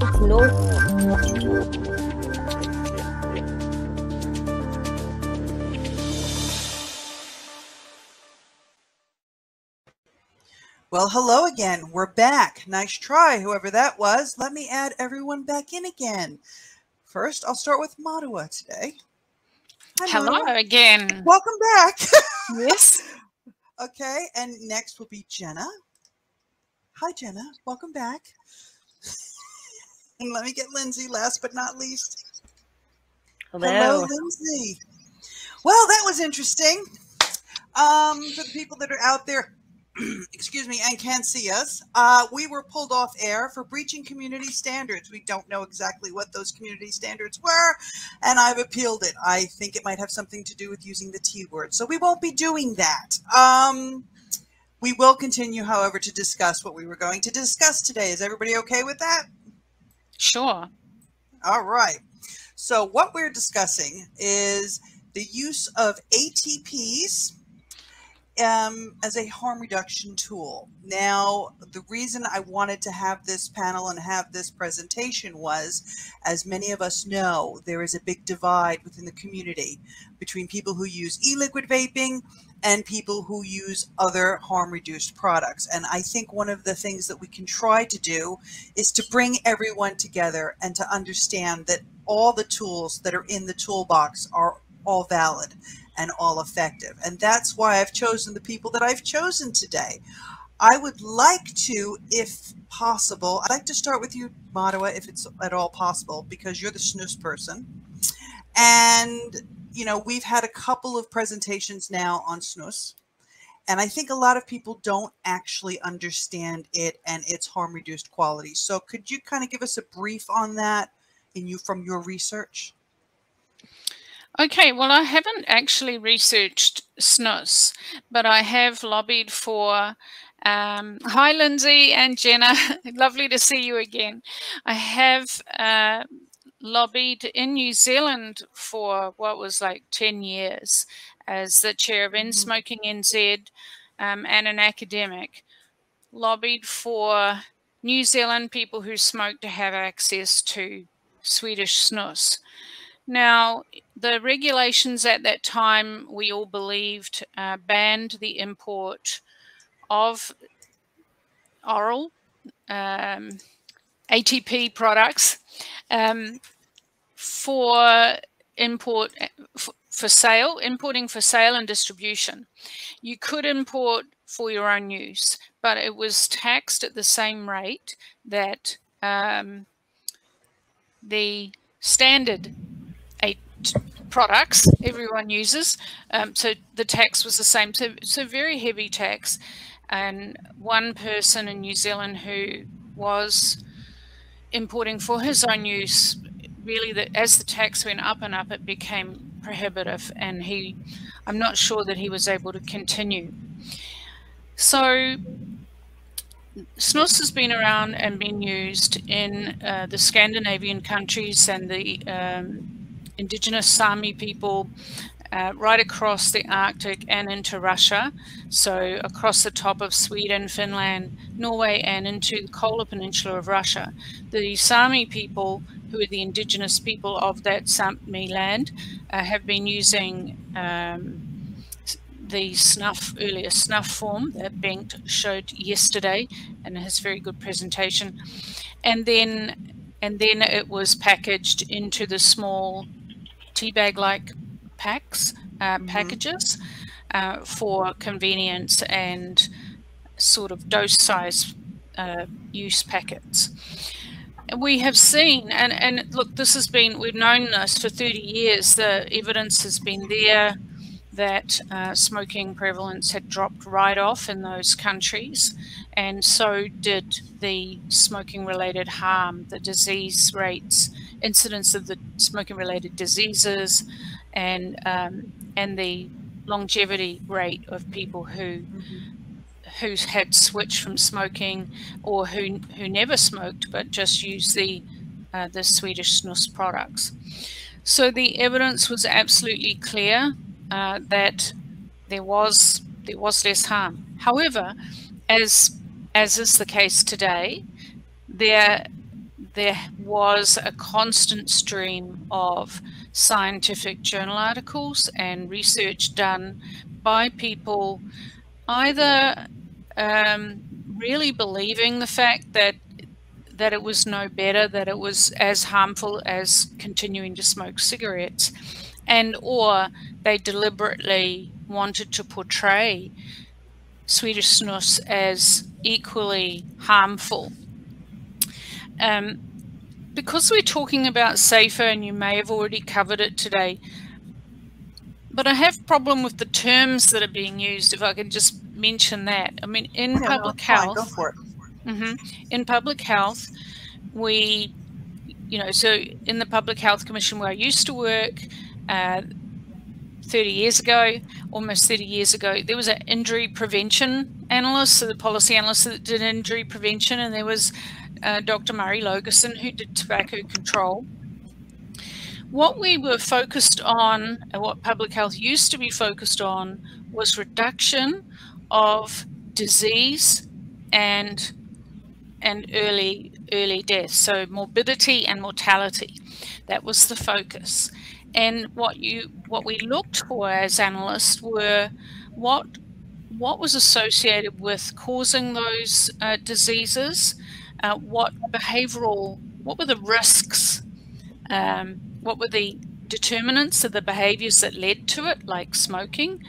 It's no. Well, hello again. We're back. Nice try, whoever that was. Let me add everyone back in again. First, I'll start with Matua today. Hi, hello again. Welcome back. yes. okay, and next will be Jena. Hi, Jena. Welcome back. And let me get Lindsey last but not least. Hello. Hello, Lindsey. Well, that was interesting. Um, for the people that are out there, excuse me, and can't see us, uh, we were pulled off air for breaching community standards. We don't know exactly what those community standards were, and I've appealed it. I think it might have something to do with using the T word, so we won't be doing that. Um, we will continue, however, to discuss what we were going to discuss today. Is everybody okay with that? Sure. All right. So, what we're discussing is the use of ATPs um, as a harm reduction tool. Now, the reason I wanted to have this panel and have this presentation was, as many of us know, there is a big divide within the community between people who use e-liquid vaping and people who use other harm reduced products. And I think one of the things that we can try to do is to bring everyone together and to understand that all the tools that are in the toolbox are all valid and all effective. And that's why I've chosen the people that I've chosen today. I would like to, if possible, I'd like to start with you, Matua, if it's at all possible, because you're the snus person. And, you know, we've had a couple of presentations now on snus. And I think a lot of people don't actually understand it and its harm reduced quality. So could you kind of give us a brief on that in you from your research? Okay, well, I haven't actually researched snus, but I have lobbied for. Um, hi, Lindsey and Jena. Lovely to see you again. I have uh, lobbied in New Zealand for what was like 10 years as the chair of mm-hmm. Smoking NZ um, and an academic. Lobbied for New Zealand people who smoke to have access to Swedish snus. Now, the regulations at that time, we all believed, uh, banned the import of oral um, ATP products um, for import for, sale, importing for sale and distribution. You could import for your own use, but it was taxed at the same rate that um, the standard eight products everyone uses. Um, so the tax was the same. So, so very heavy tax. And one person in New Zealand who was importing for his own use, really, that as the tax went up and up, it became prohibitive. And he, I'm not sure that he was able to continue. So snus has been around and been used in uh, the Scandinavian countries and the um, indigenous Sami people uh, right across the Arctic and into Russia. So across the top of Sweden, Finland, Norway, and into the Kola Peninsula of Russia. The Sami people, who are the indigenous people of that Sami land, uh, have been using um, the snuff, earlier snuff form that Bengt showed yesterday and his very good presentation. And then and then it was packaged into the small tea bag like packs, uh, mm-hmm. packages uh, for convenience and sort of dose size uh, use packets. We have seen, and, and look, this has been, we've known this for 30 years, the evidence has been there that uh, smoking prevalence had dropped right off in those countries, and so did the smoking related harm, the disease rates incidence of the smoking related diseases and um, and the longevity rate of people who who had switched from smoking or who who never smoked but just used the uh, the Swedish snus products. So the evidence was absolutely clear uh, that there was there was less harm. However, as as is the case today, there there was a constant stream of scientific journal articles and research done by people either um, really believing the fact that that it was no better, that it was as harmful as continuing to smoke cigarettes, and or they deliberately wanted to portray Swedish snus as equally harmful. Um, because we're talking about safer, and you may have already covered it today, but I have problem with the terms that are being used. If I can just mention that, I mean, in Yeah, no, public fine, health, Go for it. hmm In public health, we, you know, so in the Public Health Commission where I used to work, uh, 30 years ago, almost 30 years ago, there was an injury prevention analyst, so the policy analyst that did injury prevention, and there was uh, Dr. Murray Laugesen who did tobacco control. What we were focused on, and what public health used to be focused on, was reduction of disease and and early early death so morbidity and mortality that was the focus and what you what we looked for as analysts were what what was associated with causing those uh, diseases uh, what behavioral what were the risks um, what were the determinants of the behaviors that led to it like smoking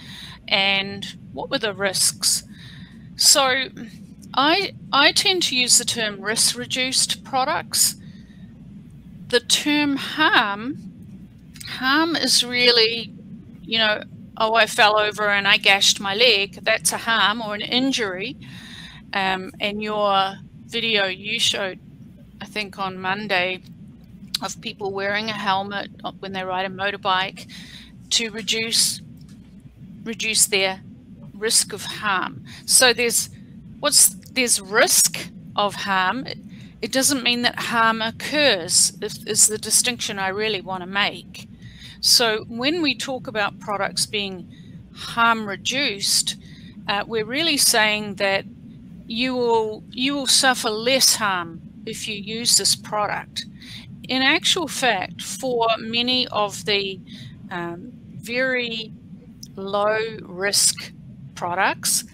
and what were the risks so I I tend to use the term risk reduced products. The term harm harm is really, you know, oh I fell over and I gashed my leg. That's a harm or an injury. Um, and your video you showed, I think on Monday, of people wearing a helmet when they ride a motorbike to reduce reduce their risk of harm. So there's what's there's risk of harm. It, doesn't mean that harm occurs. Is the distinction I really want to make. So when we talk about products being harm reduced, uh, we're really saying that you will you will suffer less harm if you use this product. In actual fact, for many of the um, very low risk products,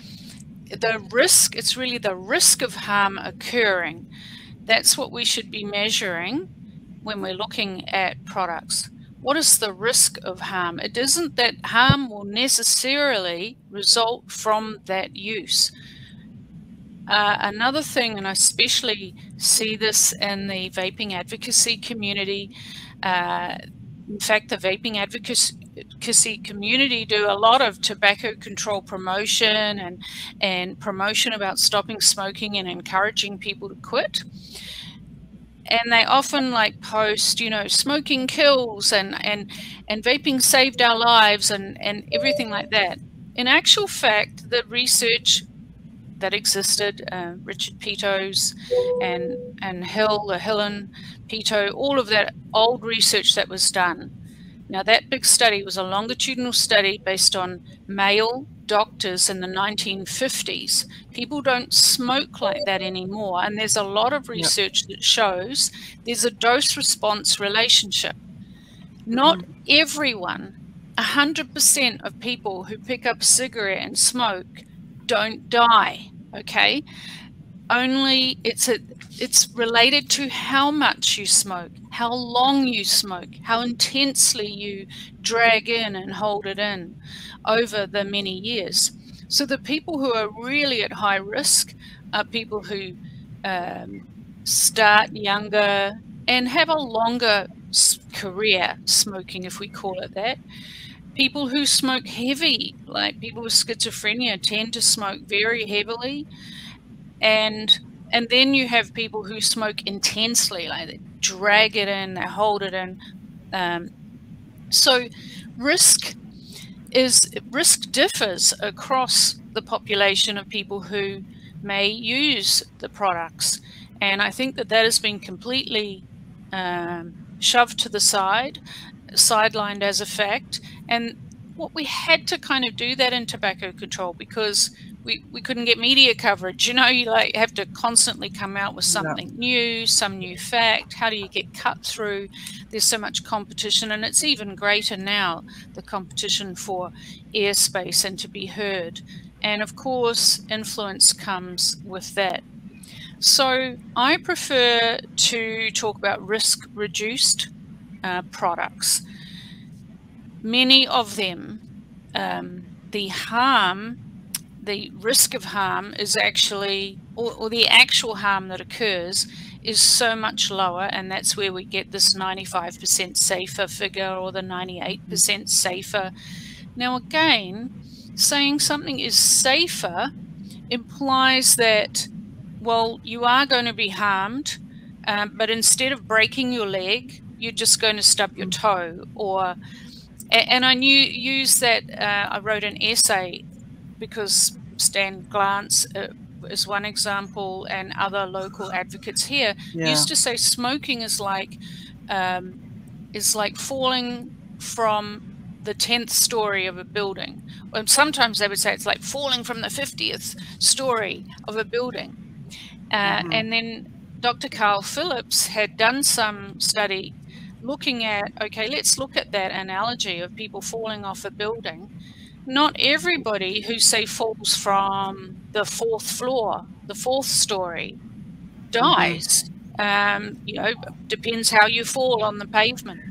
the risk, it's really the risk of harm occurring. That's what we should be measuring when we're looking at products. What is the risk of harm? It isn't that harm will necessarily result from that use. Uh, another thing, and I especially see this in the vaping advocacy community, uh, in fact, the vaping advocacy community do a lot of tobacco control promotion and and promotion about stopping smoking and encouraging people to quit and they often like post you know smoking kills and and and vaping saved our lives and and everything like that. In actual fact the research that existed uh, richard Peto's and and hill the hillen Peto, all of that old research that was done. Now, that big study was a longitudinal study based on male doctors in the 1950s. People don't smoke like that anymore. And there's a lot of research that shows there's a dose response relationship. Not mm. everyone, 100% of people who pick up a cigarette and smoke don't die. Okay. Only it's a it's related to how much you smoke, how long you smoke, how intensely you drag in and hold it in over the many years. So the people who are really at high risk are people who um, start younger and have a longer career smoking, if we call it that. People who smoke heavy, like people with schizophrenia, tend to smoke very heavily. And and then you have people who smoke intensely, like they drag it in, they hold it in. Um, so risk is risk differs across the population of people who may use the products, and I think that that has been completely um, shoved to the side, sidelined as a fact, and what we had to kind of do that in tobacco control because we, we couldn't get media coverage. You know, you like have to constantly come out with something yeah. new, some new fact. How do you get cut through? There's so much competition, and it's even greater now the competition for airspace and to be heard. And of course, influence comes with that. So I prefer to talk about risk reduced uh, products. Many of them, um, the harm the risk of harm is actually, or, or, the actual harm that occurs is so much lower, and that's where we get this 95% safer figure or the 98% safer. Now, again, saying something is safer implies that, well, you are going to be harmed, um, but instead of breaking your leg, you're just going to stub your toe or and I knew use that uh, I wrote an essay because Stan Glantz uh, is one example, and other local advocates here yeah. used to say smoking is like um, is like falling from the 10th story of a building. Or sometimes they would say it's like falling from the 50th story of a building. Uh, mm-hmm. And then Dr. Carl Phillips had done some study looking at okay, let's look at that analogy of people falling off a building not everybody who say falls from the fourth floor, the fourth story, dies. Um, you know, depends how you fall on the pavement.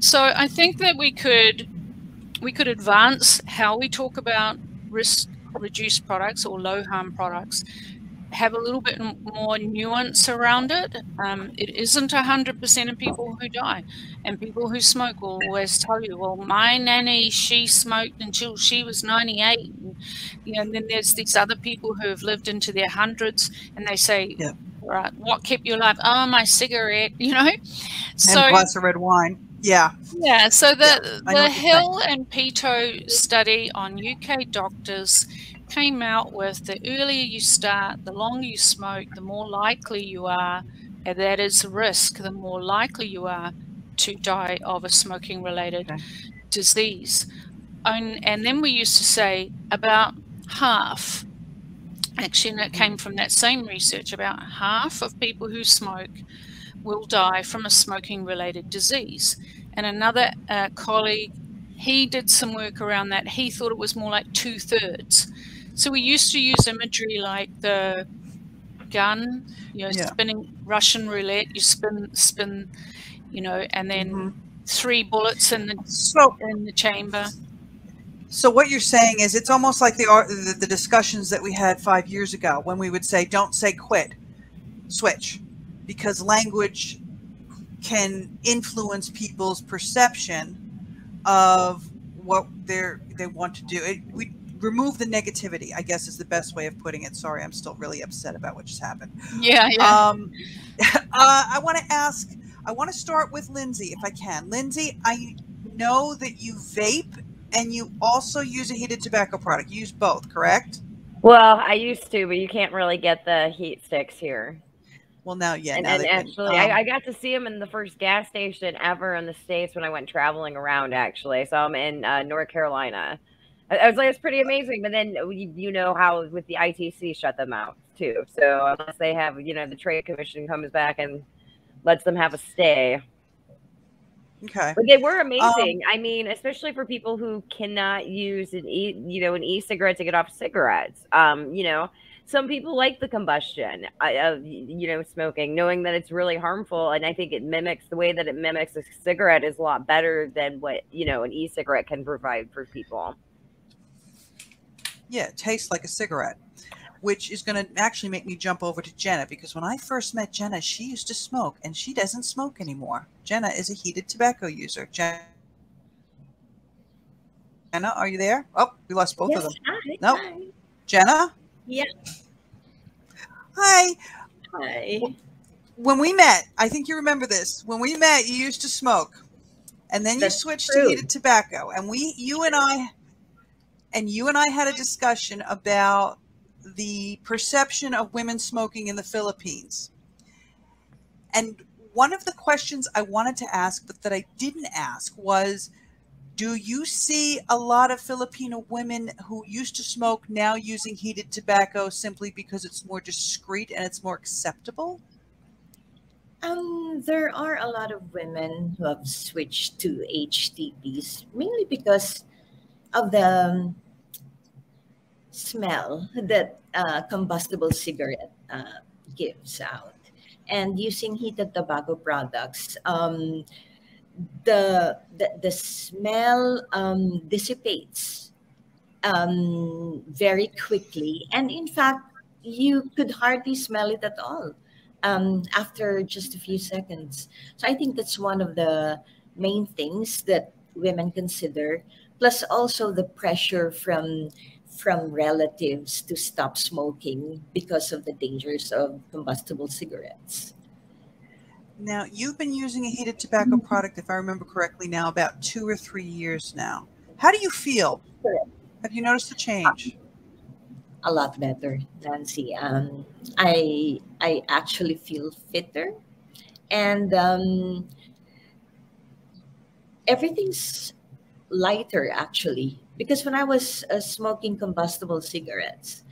So I think that we could we could advance how we talk about risk reduced products or low harm products have a little bit more nuance around it. Um, it isn't 100% of people who die. And people who smoke will always tell you, well, my nanny, she smoked until she was 98. And, you know, and then there's these other people who have lived into their hundreds and they say, yeah. right, what kept you alive? Oh, my cigarette, you know? So, and glass of red wine. Yeah. Yeah. So the, yeah, the Hill and Peto study on UK doctors came out with the earlier you start, the longer you smoke, the more likely you are, and that is a risk, the more likely you are to die of a smoking related okay. disease. And, and then we used to say about half, actually, and it came from that same research, about half of people who smoke will die from a smoking related disease. And another uh, colleague, he did some work around that. He thought it was more like two thirds. So we used to use imagery like the gun, you know, yeah. spinning Russian roulette. You spin, spin, you know, and then mm-hmm. three bullets in the so, in the chamber. So what you're saying is it's almost like the, the the discussions that we had five years ago when we would say, "Don't say quit, switch," because language can influence people's perception of what they're they want to do. It, we remove the negativity i guess is the best way of putting it. Sorry i'm still really upset about what just happened. Yeah, yeah. um uh, i want to ask i want to start with lindsey if i can. Lindsey i know that you vape and you also use a heated tobacco product. You use both correct? Well i used to but you can't really get the heat sticks here. Well now yeah and, now and actually um, I, I, got to see them in the first gas station ever in the states when i went traveling around actually. So i'm in uh, north carolina I was like, it's pretty amazing. But then you know how with the ITC shut them out too. So unless they have, you know, the trade commission comes back and lets them have a stay. Okay. But they were amazing. Um, I mean, especially for people who cannot use an e, you know, an e-cigarette to get off cigarettes. Um, you know, some people like the combustion of you know smoking, knowing that it's really harmful, and I think it mimics the way that it mimics a cigarette is a lot better than what you know an e-cigarette can provide for people. Yeah, it tastes like a cigarette, which is going to actually make me jump over to Jena because when I first met Jena, she used to smoke and she doesn't smoke anymore. Jena is a heated tobacco user. Jena, are you there? Oh, we lost both yes, of them. Hi, nope. Hi. Jena? Yeah. Hi. Hi. When we met, I think you remember this. When we met, you used to smoke. And then That's you switched true. to heated tobacco. And we you and I and you and I had a discussion about the perception of women smoking in the Philippines. And one of the questions I wanted to ask, but that I didn't ask, was Do you see a lot of Filipino women who used to smoke now using heated tobacco simply because it's more discreet and it's more acceptable? Um, there are a lot of women who have switched to HTPs mainly because of the um, smell that uh, combustible cigarette uh, gives out. And using heated tobacco products, um, the, the, the smell um, dissipates um, very quickly. And in fact, you could hardly smell it at all um, after just a few seconds. So I think that's one of the main things that women consider, plus also the pressure from from relatives to stop smoking because of the dangers of combustible cigarettes. Now, you've been using a heated tobacco product, if I remember correctly, now about two or three years now. How do you feel? Have you noticed a change? a lot better, Nancy. Um, I I actually feel fitter, and um, everything's lighter actually. Because when I was uh, smoking combustible cigarettes,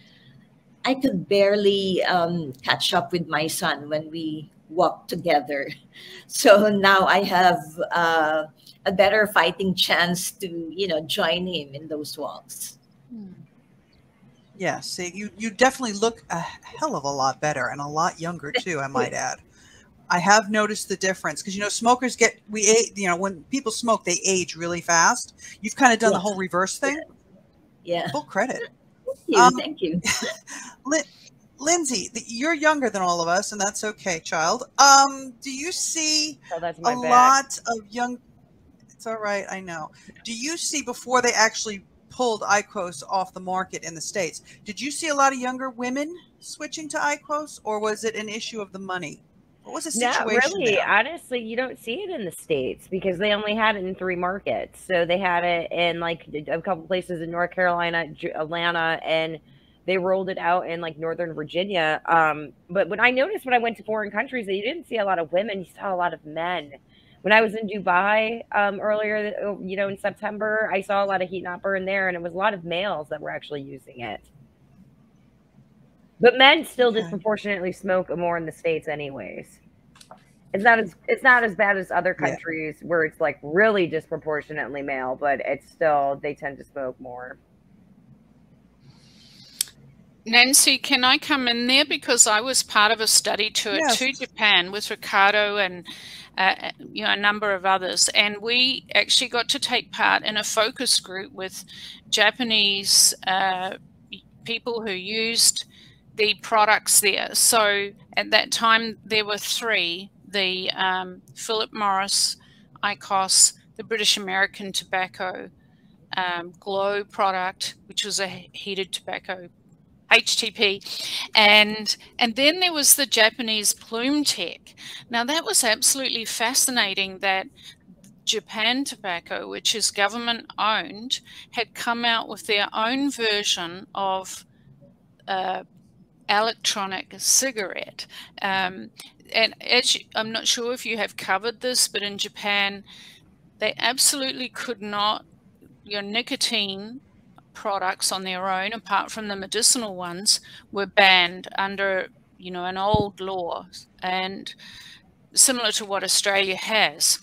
I could barely um, catch up with my son when we walked together. So now I have uh, a better fighting chance to you know join him in those walks. Hmm. Yeah, see, you you definitely look a hell of a lot better and a lot younger too. I might add. I have noticed the difference because you know smokers get we age. You know when people smoke, they age really fast. You've kind of done yeah. the whole reverse thing. Yeah. Full credit. Thank you. Um, thank you. Lindsey, you're younger than all of us, and that's okay, child. Um, do you see oh, a lot of young? It's all right, I know. Do you see before they actually pulled IQOS off the market in the States. Did you see a lot of younger women switching to IQOS or was it an issue of the money? What was the situation? Not really. There? Honestly, you don't see it in the States because they only had it in three markets. So they had it in like a couple places in North Carolina, Atlanta, and they rolled it out in like Northern Virginia. Um, but when I noticed when I went to foreign countries that you didn't see a lot of women, you saw a lot of men when I was in Dubai um, earlier, oh, you know, in September, I saw a lot of heat not burn there, and it was a lot of males that were actually using it. But men still okay. disproportionately smoke more in the states, anyways. It's not as it's not as bad as other countries yeah. where it's like really disproportionately male, but it's still they tend to smoke more. Nancy, can I come in there because I was part of a study tour yes. to Japan with Ricardo and uh, you know a number of others, and we actually got to take part in a focus group with Japanese uh, people who used the products there. So at that time there were three: the um, Philip Morris, IQOS, the British American Tobacco um, Glow product, which was a heated tobacco HTP, and and then there was the Japanese Ploom Tech. Now that was absolutely fascinating. That Japan Tobacco, which is government owned, had come out with their own version of uh, electronic cigarette. Um, and as you, I'm not sure if you have covered this, but in Japan, they absolutely could not. Your nicotine products on their own, apart from the medicinal ones, were banned under you know an old law and similar to what Australia has.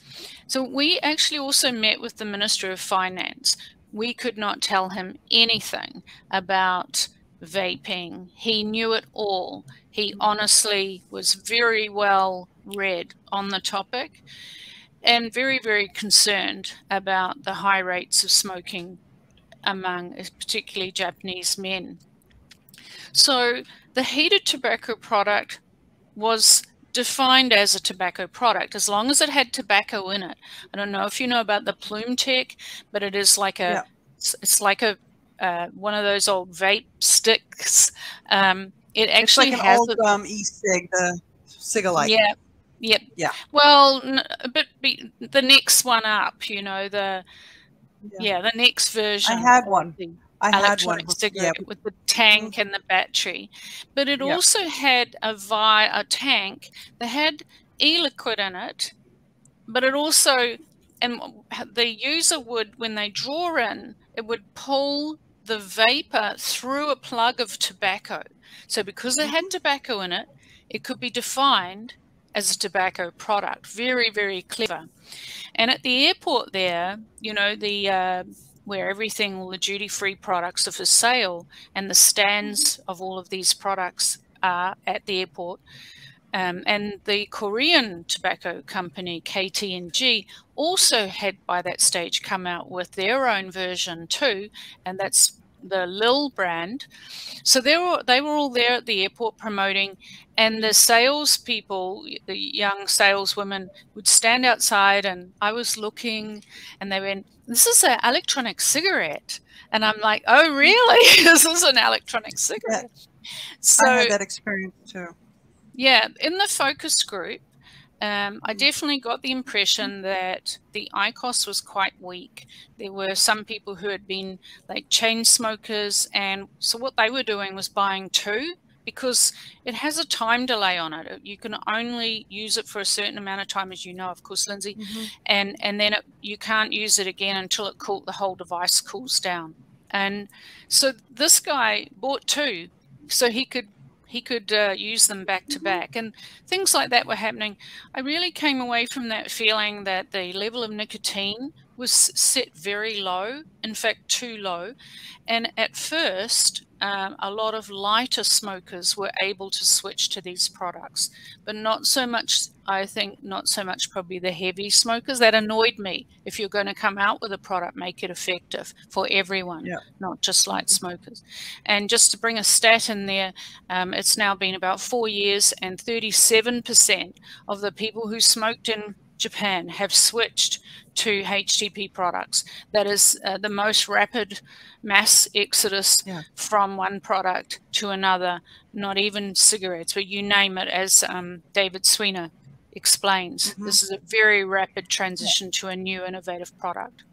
So we actually also met with the Minister of Finance. We could not tell him anything about vaping. He knew it all. He honestly was very well read on the topic and very, very concerned about the high rates of smoking among particularly Japanese men. So the heated tobacco product was defined as a tobacco product as long as it had tobacco in it. I don't know if you know about the Ploom Tech, but it is like a yeah. it's, it's, like a uh, one of those old vape sticks. Um, it actually it's like has an old a, um, e-cig, the cigalike. Yeah, yep. Yeah. Well, but the next one up, you know the yeah. yeah, the next version. I had one. I had one cigarette yeah. with the tank and the battery, but it yeah. also had a vi- a tank that had e-liquid in it, but it also and the user would, when they draw in, it would pull the vapor through a plug of tobacco. So because it had tobacco in it, it could be defined as a tobacco product. Very, very clever. And at the airport there, you know, the uh, where everything, all the duty free products are for sale, and the stands of all of these products are at the airport. Um, and the Korean tobacco company KT&G also had by that stage come out with their own version too, and that's the Lil brand. So they were they were all there at the airport promoting, and the salespeople, the young saleswomen, would stand outside, and I was looking, and they went, "This is an electronic cigarette," and I'm like, "Oh, really? this is an electronic cigarette." So I had that experience too. Yeah, in the focus group, um, I definitely got the impression that the IQOS was quite weak. There were some people who had been like chain smokers, and so what they were doing was buying two because it has a time delay on it. You can only use it for a certain amount of time, as you know, of course, Lindsey, mm-hmm. and and then it, you can't use it again until it cool the whole device cools down. And so this guy bought two so he could he could uh, use them back to mm-hmm. back. And things like that were happening. I really came away from that feeling that the level of nicotine was set very low in fact too low. And at first um, a lot of lighter smokers were able to switch to these products, but not so much, I think, not so much probably the heavy smokers. That annoyed me. If you're going to come out with a product, make it effective for everyone, yeah. not just light smokers. And just to bring a stat in there, um, it's now been about four years, and 37% of the people who smoked in Japan have switched to HTP products. That is uh, the most rapid mass exodus yeah. from one product to another, not even cigarettes, but you name it, as um, David Sweanor explains. Mm-hmm. This is a very rapid transition yeah. to a new innovative product.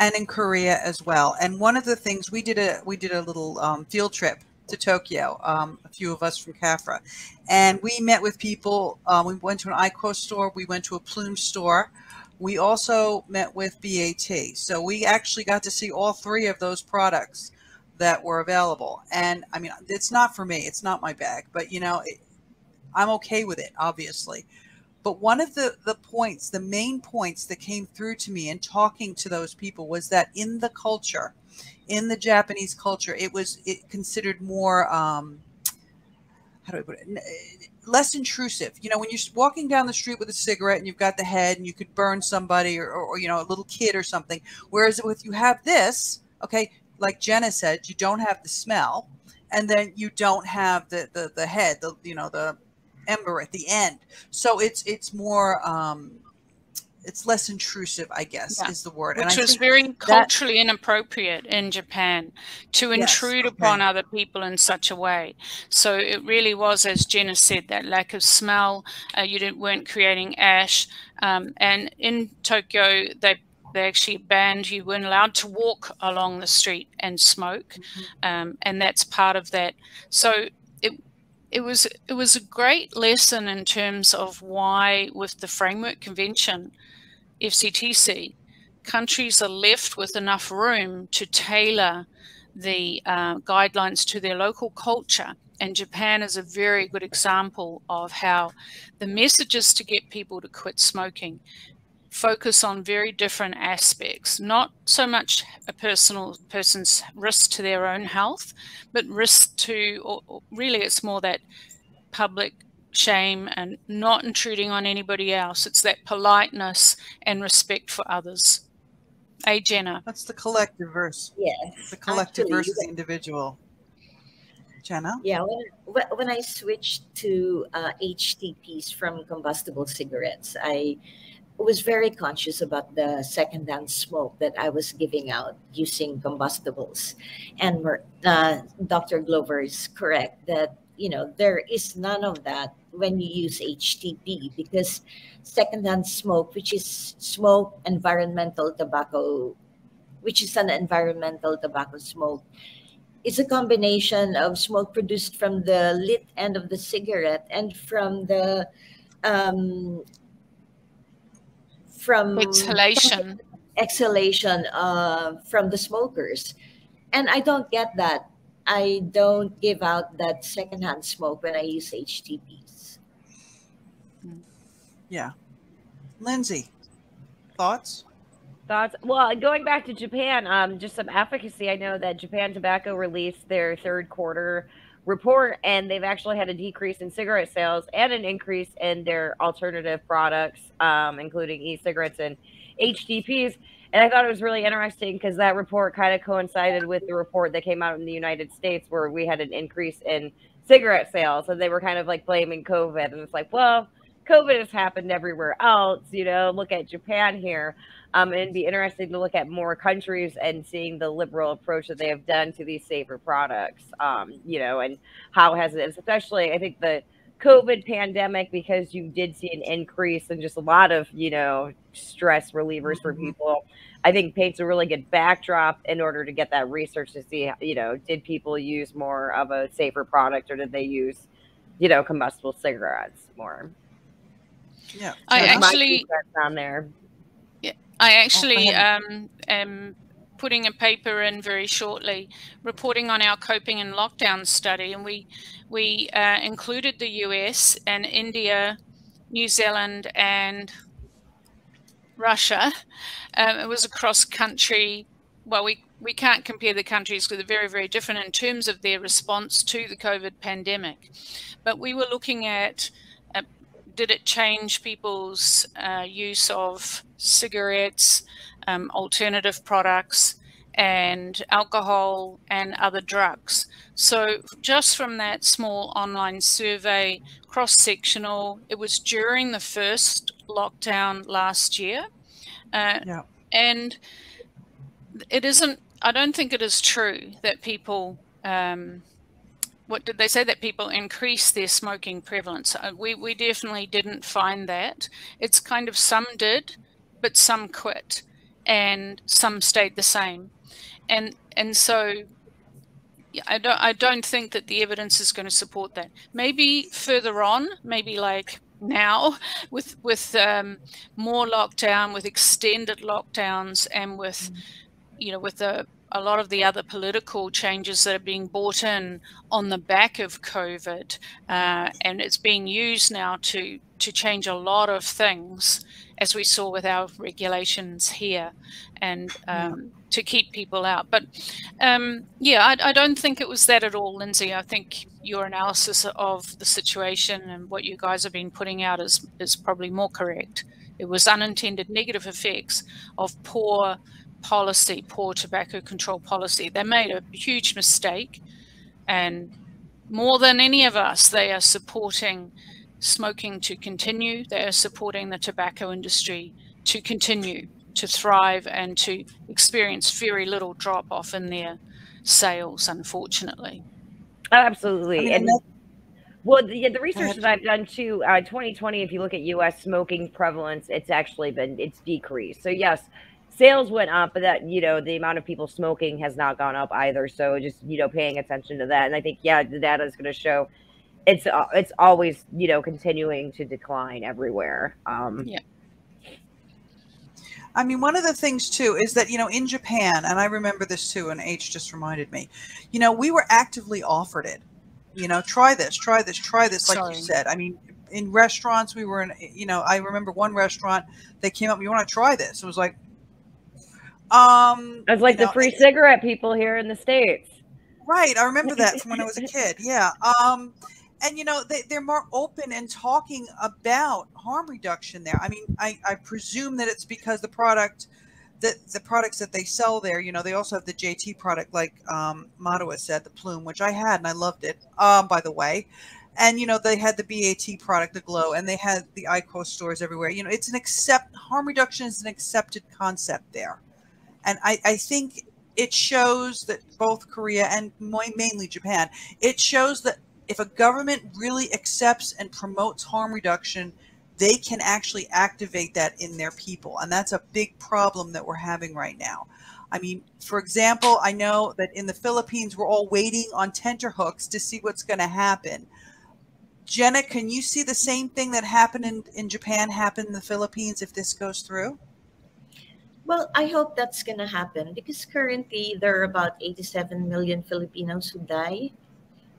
And in Korea as well. And one of the things we did a we did a little um, field trip to Tokyo, um, a few of us from CAPHRA, and we met with people. Uh, we went to an IQOS store, we went to a Ploom store, we also met with BAT. So we actually got to see all three of those products that were available. And I mean, it's not for me, it's not my bag, but you know, it, I'm okay with it, obviously. But one of the, the points, the main points that came through to me in talking to those people was that in the culture, in the Japanese culture, it was it considered more um, how do I put it? Less intrusive. You know, when you're walking down the street with a cigarette and you've got the head and you could burn somebody or, or, or you know, a little kid or something. Whereas if you have this, okay, like Jena said, you don't have the smell, and then you don't have the the, the head, the you know, the ember at the end. So it's it's more um, it's less intrusive, I guess, yeah. is the word. Which was very culturally inappropriate in Japan to intrude yes, upon other people in such a way. So it really was, as Jena said, that lack of smell. Uh, you didn't, weren't creating ash, um, and in Tokyo they they actually banned you weren't allowed to walk along the street and smoke, mm-hmm. um, and that's part of that. So it it was it was a great lesson in terms of why with the framework convention FCTC, countries are left with enough room to tailor the uh, guidelines to their local culture. And Japan is a very good example of how the messages to get people to quit smoking focus on very different aspects, not so much a personal person's risk to their own health, but risk to, or, or really it's more that public shame and not intruding on anybody else. It's that politeness and respect for others. Hey, Jena. That's the collective verse. Yes. The collective actually, versus the individual. Jena? Yeah, when, when I switched to uh, HTPs from combustible cigarettes, I was very conscious about the secondhand smoke that I was giving out using combustibles. And uh, Dr. Glover is correct that you know there is none of that when you use HTP because secondhand smoke, which is smoke environmental tobacco, which is an environmental tobacco smoke, is a combination of smoke produced from the lit end of the cigarette and from the um, from exhalation. Exhalation uh, from the smokers. And i don't get that. I don't give out that secondhand smoke when i use htps yeah. Lindsey thoughts? Thoughts? Well going back to japan um just some efficacy. I know that japan tobacco released their third quarter report and they've actually had a decrease in cigarette sales and an increase in their alternative products um, including e-cigarettes and htps and i thought it was really interesting because that report kind of coincided with the report that came out in the united states where we had an increase in cigarette sales and they were kind of like blaming covid. And it's like well covid has happened everywhere else you know look at japan here um, and it'd be interesting to look at more countries and seeing the liberal approach that they have done to these safer products. Um, you know, and how has it, especially I think the COVID pandemic, because you did see an increase in just a lot of you know stress relievers for mm-hmm. people. I think paints a really good backdrop in order to get that research to see, you know, did people use more of a safer product or did they use, you know, combustible cigarettes more? Yeah, I actually on there. Yeah, I actually um, am putting a paper in very shortly, reporting on our coping and lockdown study, and we we uh, included the U.S. and India, New Zealand, and Russia. Um, it was a cross country. Well, we we can't compare the countries because they're very very different in terms of their response to the COVID pandemic, but we were looking at did it change people's uh, use of cigarettes, um, alternative products, and alcohol and other drugs? So, just from that small online survey, cross sectional, it was during the first lockdown last year. Uh, yeah. And it isn't, I don't think it is true that people. Um, what did they say that people increase their smoking prevalence? Uh, we we definitely didn't find that. It's kind of some did, but some quit, and some stayed the same, and and so. I don't. I don't think that the evidence is going to support that. Maybe further on, maybe like now, with with um, more lockdown, with extended lockdowns, and with, mm. you know, with the a lot of the other political changes that are being brought in on the back of COVID, uh, and it's being used now to to change a lot of things, as we saw with our regulations here, and um, to keep people out. But um, yeah, I, I, don't think it was that at all, Lindsey. I think your analysis of the situation and what you guys have been putting out is is probably more correct. It was unintended negative effects of poor policy, poor tobacco control policy. They made a huge mistake, and more than any of us, they are supporting smoking to continue. They are supporting the tobacco industry to continue to thrive and to experience very little drop off in their sales, unfortunately. Oh, absolutely. I mean, and well, the, the research that I've done too, uh, 2020, if you look at U.S. smoking prevalence, it's actually been it's decreased. So yes, sales went up, but that you know the amount of people smoking has not gone up either. So just you know paying attention to that, and I think yeah, the data is going to show it's uh, it's always you know continuing to decline everywhere. Um, yeah. I mean, one of the things too is that, you know, in Japan, and I remember this too, and H just reminded me, you know, we were actively offered it. You know, try this, try this, try this, like Sorry. you said. I mean, in restaurants, we were in, you know, I remember one restaurant, they came up, you want to try this? It was like, um, it's like the know, free cigarette people here in the states. Right, I remember that from when I was a kid. Yeah. Um, and you know they, they're more open and talking about harm reduction there. I mean, I, I presume that it's because the product that the products that they sell there, you know, they also have the JT product, like um, Matua said, the Ploom, which I had and I loved it. Um, by the way, and you know they had the BAT product, the Glow, and they had the IQOS stores everywhere. You know, it's an accept harm reduction is an accepted concept there. And I, I think it shows that both Korea and mainly Japan, it shows that if a government really accepts and promotes harm reduction, they can actually activate that in their people. And that's a big problem that we're having right now. I mean, for example, I know that in the Philippines, we're all waiting on tenterhooks to see what's going to happen. Jena, can you see the same thing that happened in, in Japan happen in the Philippines if this goes through? Well, I hope that's going to happen because currently there are about 87 million Filipinos who die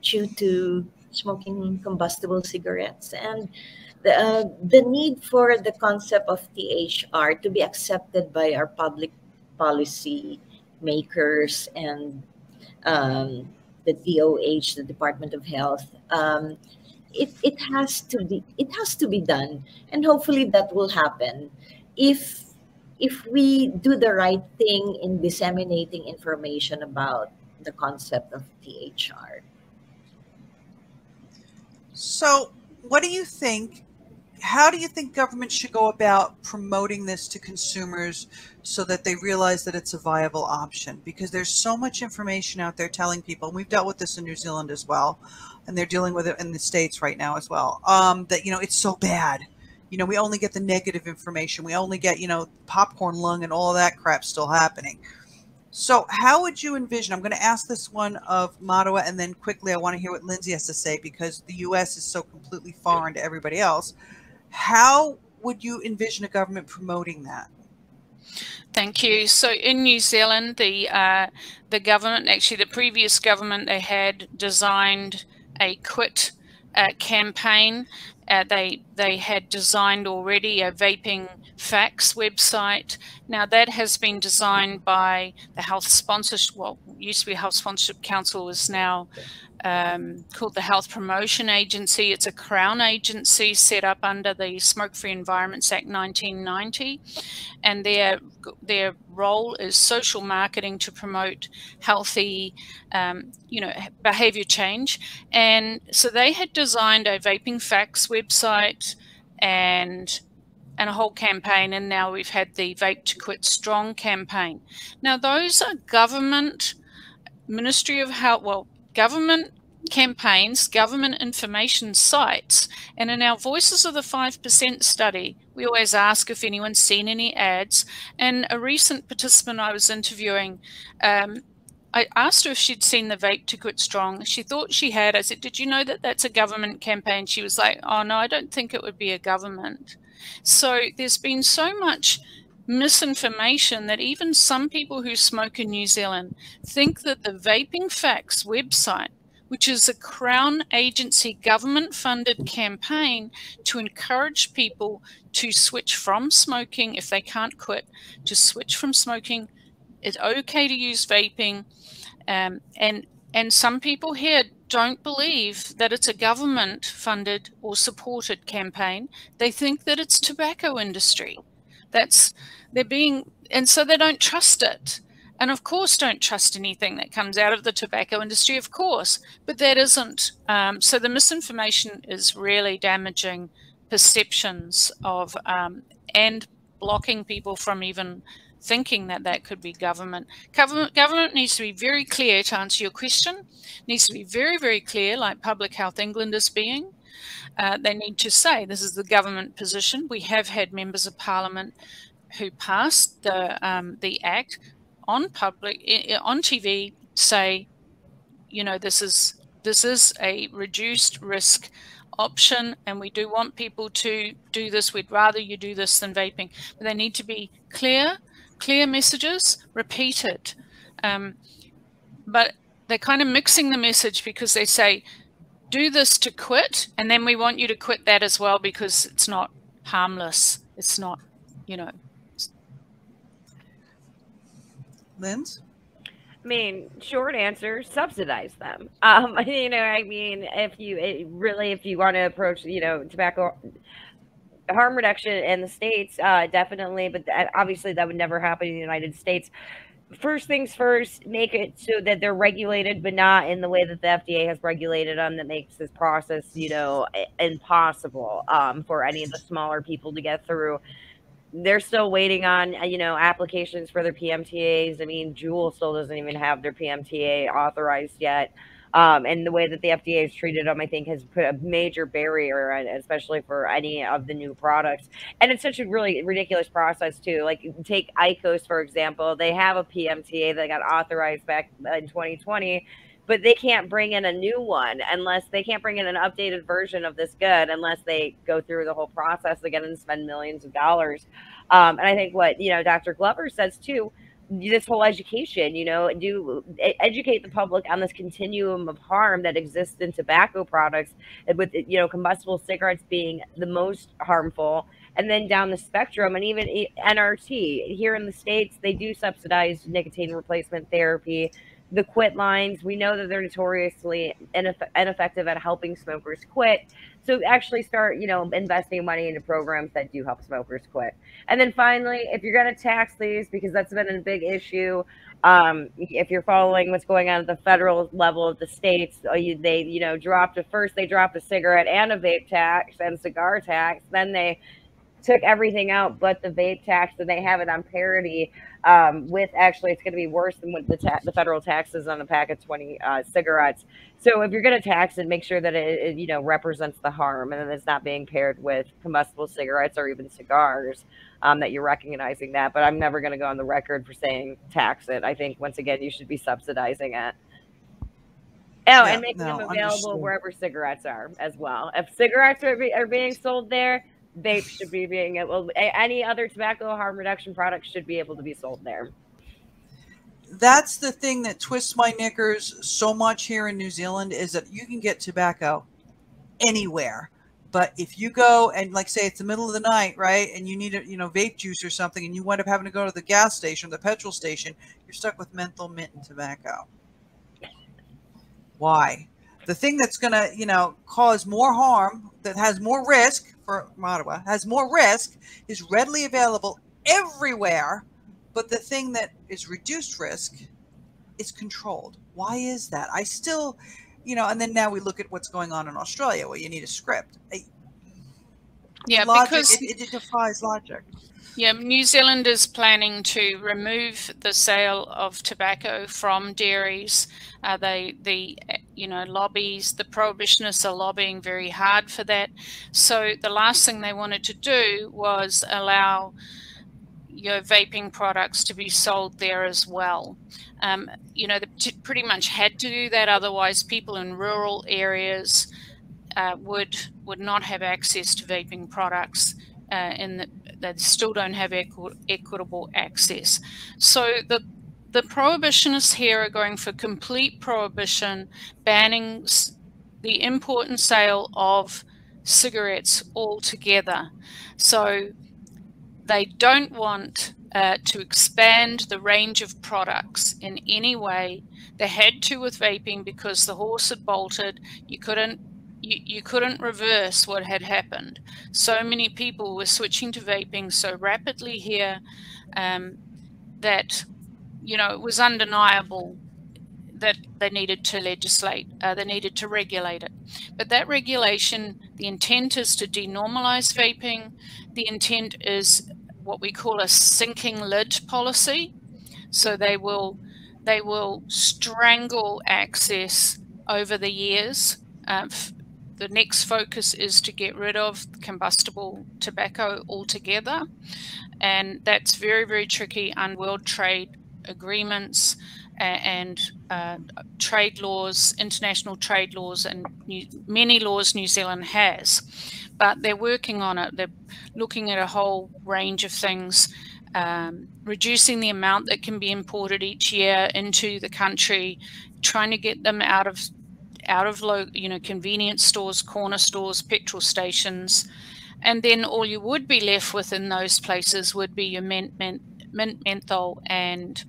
due to smoking combustible cigarettes. And the, uh, the need for the concept of THR to be accepted by our public policy makers and um, the DOH, the Department of Health, um, it, it has to be it has to be done, and hopefully that will happen if if we do the right thing in disseminating information about the concept of THR. So, what do you think? How do you think government should go about promoting this to consumers so that they realize that it's a viable option? Because there's so much information out there telling people, and we've dealt with this in New Zealand as well, and they're dealing with it in the States right now as well, um, that, you know, it's so bad. You know, we only get the negative information. We only get, you know, popcorn lung and all that crap still happening. So, how would you envision? I'm going to ask this one of Marewa, and then quickly, I want to hear what Lindsey has to say because the U.S. is so completely foreign to everybody else. How would you envision a government promoting that? Thank you. So in New Zealand, the uh, the government, actually the previous government, they had designed a quit uh, campaign. Uh, they they had designed already a vaping facts website. Now that has been designed by the Health Sponsorship, well, used to be Health Sponsorship Council, is now um, called the Health Promotion Agency. It's a Crown agency set up under the Smoke Free Environments Act 1990, and their their role is social marketing to promote healthy, um, you know, behavior change. And so they had designed a vaping facts website and and a whole campaign, and now we've had the Vape to Quit Strong campaign. Now, those are government, Ministry of Health, well, government campaigns, government information sites, and in our Voices of the 5% study, we always ask if anyone's seen any ads. And a recent participant I was interviewing, um, I asked her if she'd seen the Vape to Quit Strong. She thought she had. I said, Did you know that that's a government campaign? She was like, Oh, no, I don't think it would be a government. So there's been so much misinformation that even some people who smoke in New Zealand think that the Vaping Facts website, which is a Crown agency government funded campaign to encourage people to switch from smoking if they can't quit, to switch from smoking. It's okay to use vaping. Um, and and some people here don't believe that it's a government funded or supported campaign. They think that it's tobacco industry. That's they're being and so they don't trust it. And of course, don't trust anything that comes out of the tobacco industry, of course, but that isn't. Um, so the misinformation is really damaging perceptions of um, and blocking people from even thinking that that could be government. Government, government needs to be very clear to answer your question, needs to be very, very clear, like Public Health England is being. Uh, they need to say this is the government position. We have had members of parliament who passed the um, the act on public on TV say, you know, this is this is a reduced risk option and we do want people to do this we'd rather you do this than vaping but they need to be clear clear messages repeated um, but they're kind of mixing the message because they say do this to quit and then we want you to quit that as well because it's not harmless it's not you know Linz? I mean, short answer: subsidize them. Um, you know, I mean, if you really, if you want to approach, you know, tobacco harm reduction in the states, uh, definitely, but obviously that would never happen in the United States. First things first, make it so that they're regulated, but not in the way that the FDA has regulated them. That makes this process, you know, impossible um, for any of the smaller people to get through they're still waiting on uh, you know applications for their PMTAs. I mean, Juul still doesn't even have their PMTA authorized yet. Um, and the way that the FDA has treated them, I think, has put a major barrier, especially for any of the new products. And it's such a really ridiculous process too. Like take IQOS for example, they have a PMTA that got authorized back in 2020 but they can't bring in a new one unless they can't bring in an updated version of this good unless they go through the whole process again and spend millions of dollars. Um, and I think what you know Dr. Glover says too this whole education, you know, do educate the public on this continuum of harm that exists in tobacco products, with you know combustible cigarettes being the most harmful, and then down the spectrum, and even NRT here in the states, they do subsidize nicotine replacement therapy. The quit lines, we know that they're notoriously ineff- ineffective at helping smokers quit. So actually start, you know, investing money into programs that do help smokers quit. And then finally, if you're going to tax these, because that's been a big issue, um, if you're following what's going on at the federal level of the states, uh, they, you know, dropped a first they dropped a cigarette and a vape tax and cigar tax. Then they took everything out but the vape tax and they have it on parity um, with actually it's going to be worse than what the, ta- the federal taxes on a pack of 20 uh, cigarettes so if you're going to tax it make sure that it, it, you know represents the harm and that it's not being paired with combustible cigarettes or even cigars um, that you're recognizing that but i'm never going to go on the record for saying tax it i think once again you should be subsidizing it Oh, yeah, and making no, them available understood. wherever cigarettes are as well. If cigarettes are, be, are being sold there, vape should be being able any other tobacco harm reduction products should be able to be sold there. That's the thing that twists my knickers so much here in new zealand is that you can get tobacco anywhere but if you go and like say it's the middle of the night right and you need a you know vape juice or something and you wind up having to go to the gas station the petrol station you're stuck with menthol mint and tobacco. Why? The thing that's going to you know cause more harm that has more risk Ottawa has more risk is readily available everywhere, but the thing that is reduced risk is controlled. Why is that? I still, you know, and then now we look at what's going on in Australia where you need a script. I, yeah, logic, because it, it defies logic. Yeah, New Zealand is planning to remove the sale of tobacco from dairies. Uh, they, the, you know, lobbies, the prohibitionists are lobbying very hard for that. So the last thing they wanted to do was allow you know, vaping products to be sold there as well. Um, you know, they pretty much had to do that. Otherwise, people in rural areas uh, would would not have access to vaping products uh, in the they still don't have equi- equitable access. So the the prohibitionists here are going for complete prohibition, banning the import and sale of cigarettes altogether. So they don't want uh, to expand the range of products in any way. They had to with vaping because the horse had bolted. You couldn't you, you couldn't reverse what had happened. So many people were switching to vaping so rapidly here um, that, you know, it was undeniable that they needed to legislate, uh, they needed to regulate it. But that regulation, the intent is to denormalize vaping. The intent is what we call a sinking lid policy. So they will they will strangle access over the years. Uh, the next focus is to get rid of combustible tobacco altogether. And that's very, very tricky on world trade agreements and uh, trade laws, international trade laws, and new, many laws New Zealand has. But they're working on it. They're looking at a whole range of things, um, reducing the amount that can be imported each year into the country, trying to get them out of out of low, you know, convenience stores, corner stores, petrol stations, and then all you would be left with in those places would be your mint, mint, mint menthol and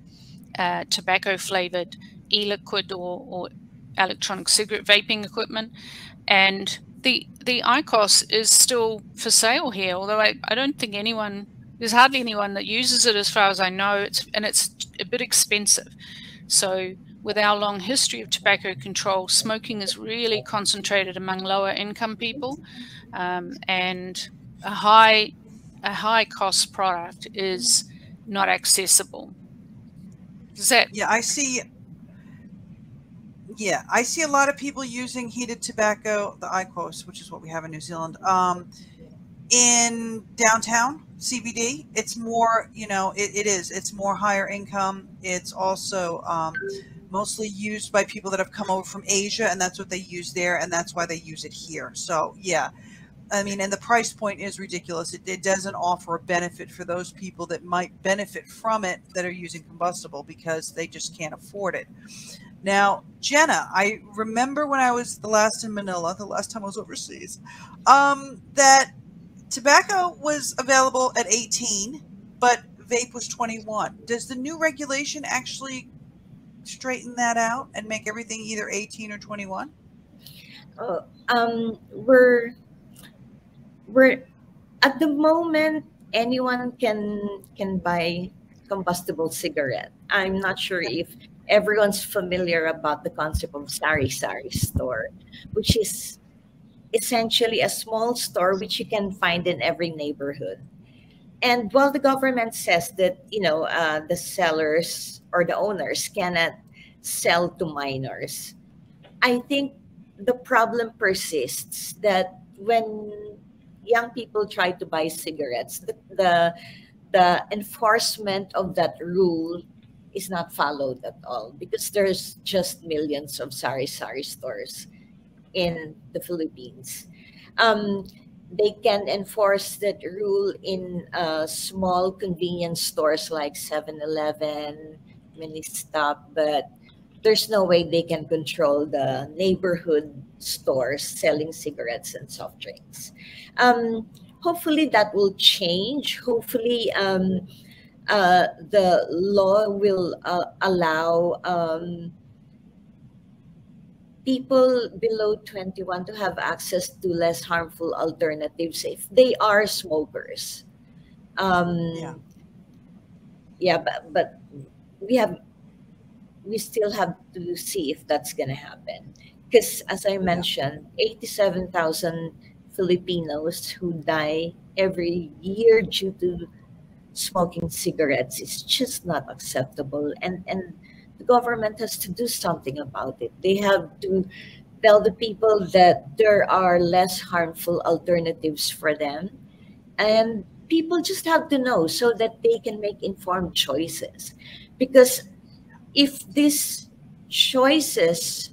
uh, tobacco flavored e-liquid or, or electronic cigarette vaping equipment, and the the IQOS is still for sale here. Although I, I don't think anyone there's hardly anyone that uses it as far as I know. It's and it's a bit expensive, so with our long history of tobacco control, smoking is really concentrated among lower income people, um, and a high a high cost product is not accessible. Does that? Yeah, I see. Yeah, I see a lot of people using heated tobacco, the IQOS, which is what we have in New Zealand, um, in downtown CBD. It's more, you know, it, it is. It's more higher income. It's also um, mostly used by people that have come over from Asia, and that's what they use there, and that's why they use it here. So, yeah. I mean, and the price point is ridiculous. It, it doesn't offer a benefit for those people that might benefit from it that are using combustible because they just can't afford it. Now, Jena, I remember when I was the last in Manila, the last time I was overseas, um, that tobacco was available at 18, but vape was 21. Does the new regulation actually straighten that out and make everything either 18 or 21? Oh, um, we're we're at the moment anyone can can buy combustible cigarette. I'm not sure if everyone's familiar about the concept of sari sari store, which is essentially a small store which you can find in every neighborhood. And while the government says that you know uh, the sellers or the owners cannot sell to minors, I think the problem persists that when young people try to buy cigarettes, the, the the enforcement of that rule is not followed at all because there's just millions of sari sari stores in the Philippines. Um, they can enforce that rule in uh, small convenience stores like 7-Eleven, Mini Stop, but there's no way they can control the neighborhood stores selling cigarettes and soft drinks. Um, hopefully that will change. Hopefully um, uh, the law will uh, allow um, people below 21 to have access to less harmful alternatives if they are smokers. Um, yeah. Yeah, but, but we have we still have to see if that's going to happen. Because as I mentioned, 87,000 Filipinos who die every year due to smoking cigarettes is just not acceptable. And, and the government has to do something about it. They have to tell the people that there are less harmful alternatives for them. And people just have to know so that they can make informed choices. Because if these choices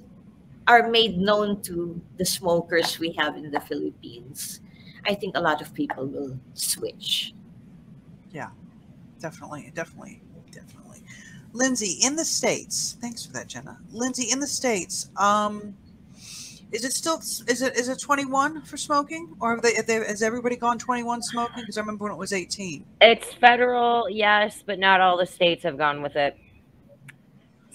are made known to the smokers we have in the Philippines, I think a lot of people will switch. Yeah, definitely, definitely. Definitely. Lindsey, in the states, thanks for that, Jena. Lindsey, in the states, um, is it still is it is it 21 for smoking, or have they, have they has everybody gone 21 smoking? Because I remember when it was 18. It's federal, yes, but not all the states have gone with it.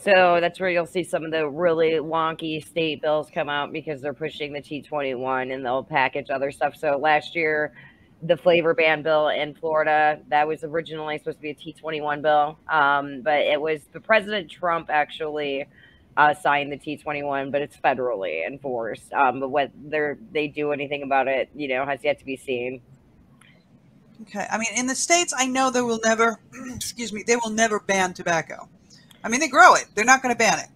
So that's where you'll see some of the really wonky state bills come out because they're pushing the T21 and they'll package other stuff. So last year, the flavor ban bill in Florida. That was originally supposed to be a T21 bill, um, but it was the President Trump actually uh, signed the T21, but it's federally enforced. Um, but whether they do anything about it, you know, has yet to be seen. Okay, I mean, in the states, I know they will never, excuse me, they will never ban tobacco. I mean, they grow it; they're not going to ban it.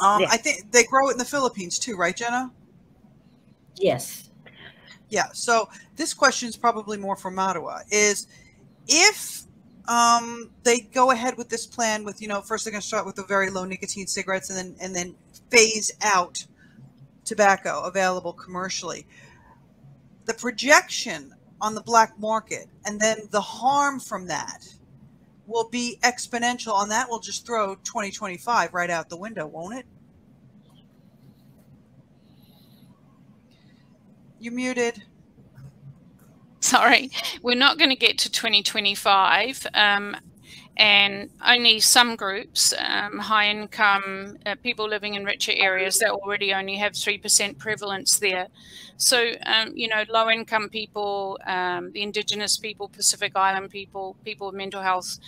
Um, yeah. I think they grow it in the Philippines too, right, Jena? Yes. Yeah. So this question is probably more for Marewa. Is if um, they go ahead with this plan with you know first they're going to start with the very low nicotine cigarettes and then and then phase out tobacco available commercially. The projection on the black market and then the harm from that will be exponential and that will just throw 2025 right out the window, won't it? You're muted. Sorry, we're not going to get to 2025. Um, and only some groups, um, high income uh, people living in richer areas, that already only have 3% prevalence there. So, um, you know, low income people, um, the indigenous people, Pacific Island people, people with mental health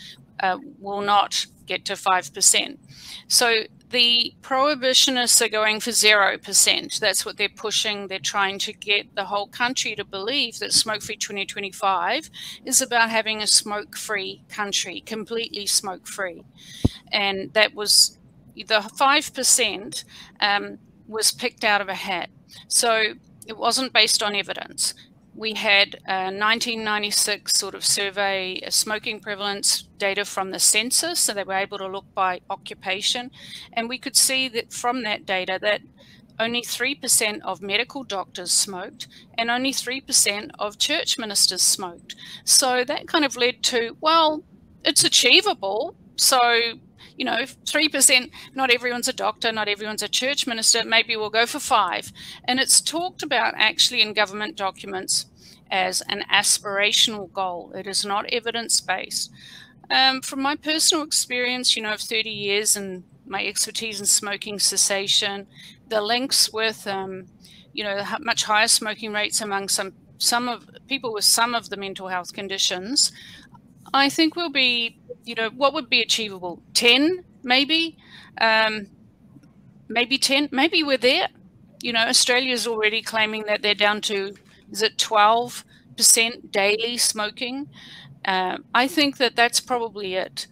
uh, will not get to 5%. So the prohibitionists are going for 0%. That's what they're pushing. They're trying to get the whole country to believe that Smoke Free 2025 is about having a smoke free country, completely smoke free. And that was the 5% um, was picked out of a hat. So it wasn't based on evidence. We had a 1996 sort of survey smoking prevalence data from the census, so they were able to look by occupation, and we could see that from that data that only 3% of medical doctors smoked and only 3% of church ministers smoked. So that kind of led to, well, it's achievable. So, you know, 3%, not everyone's a doctor, not everyone's a church minister, maybe we'll go for five. And it's talked about actually in government documents as an aspirational goal. It is not evidence based. Um, from my personal experience, you know, of 30 years and my expertise in smoking cessation, the links with, um, you know, much higher smoking rates among some some of people with some of the mental health conditions, I think will be, you know, what would be achievable? 10, maybe, um, maybe 10, maybe we're there. You know, Australia is already claiming that they're down to, is it 12% daily smoking? Uh, I think that that's probably it.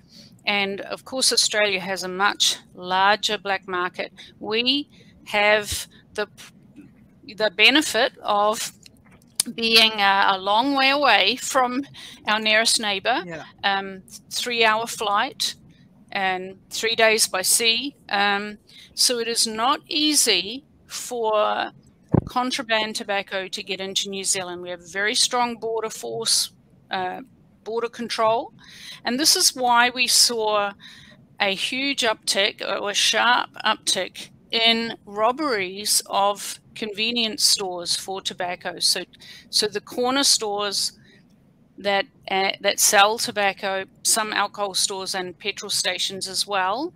And of course, Australia has a much larger black market. We have the the benefit of being a, a long way away from our nearest neighbor, yeah. um, three hour flight and three days by sea. Um, so it is not easy for contraband tobacco to get into New Zealand. We have very strong border force, uh, border control. And this is why we saw a huge uptick or a sharp uptick in robberies of convenience stores for tobacco. So, so the corner stores that uh, that sell tobacco, some alcohol stores and petrol stations as well.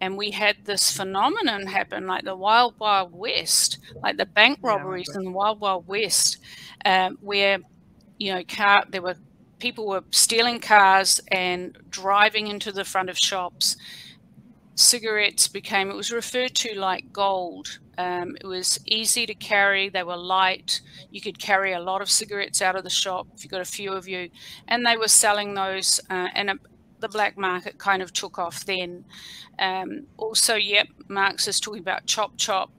And we had this phenomenon happen, like the Wild Wild West, like the bank robberies yeah, in the Wild Wild West, uh, where you know car there were people were stealing cars and driving into the front of shops. Cigarettes became, it was referred to like gold. Um, it was easy to carry, they were light. You could carry a lot of cigarettes out of the shop if you got a few of you. And they were selling those, uh, and a, the black market kind of took off then. Um, also, yep, Marx is talking about chop chop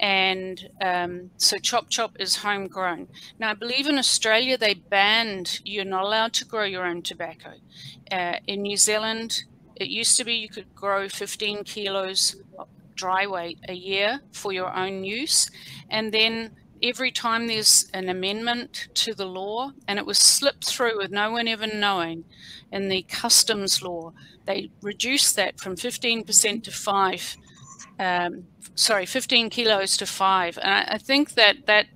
and um, so chop chop is homegrown. Now, I believe in Australia they banned you're not allowed to grow your own tobacco. Uh, in New Zealand, it used to be you could grow 15 kilos dry weight a year for your own use, and then every time there's an amendment to the law, and it was slipped through with no one ever knowing, in the customs law, they reduced that from 15% to five um, sorry, 15 kilos to five. And I, I think that that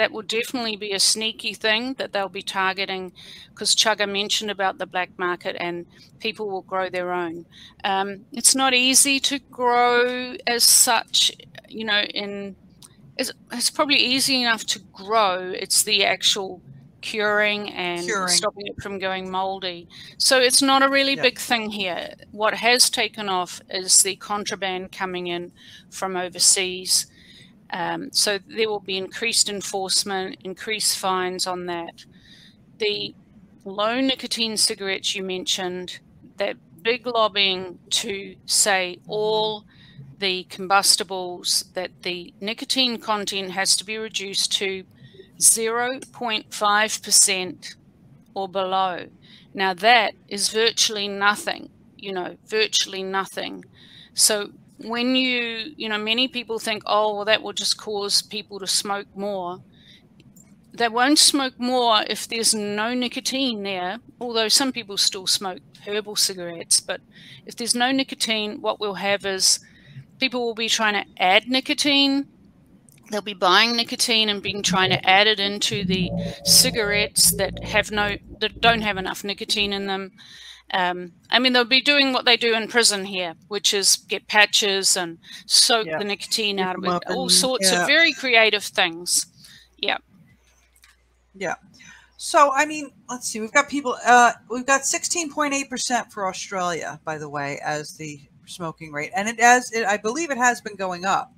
that will definitely be a sneaky thing that they'll be targeting because Chugga mentioned about the black market and people will grow their own. Um, it's not easy to grow as such, you know, in it's, it's probably easy enough to grow. It's the actual curing and curing. stopping it from going moldy. So it's not a really big thing here. What has taken off is the contraband coming in from overseas. Um, so there will be increased enforcement, increased fines on that. The low nicotine cigarettes you mentioned, that big lobbying to say all the combustibles that the nicotine content has to be reduced to 0.5% or below. Now, that is virtually nothing, you know, virtually nothing. So, when you, you know, many people think, oh, well, that will just cause people to smoke more. They won't smoke more if there's no nicotine there, although some people still smoke herbal cigarettes. But if there's no nicotine, what we'll have is people will be trying to add nicotine they'll be buying nicotine and being trying to add it into the cigarettes that have no that don't have enough nicotine in them um, I mean, they'll be doing what they do in prison here, which is get patches and soak the nicotine out of it, all and, sorts yeah. of very creative things. Yeah. Yeah. So, I mean, let's see. We've got people, uh, we've got 16.8% for Australia, by the way, as the smoking rate. And it has, it, I believe it has been going up.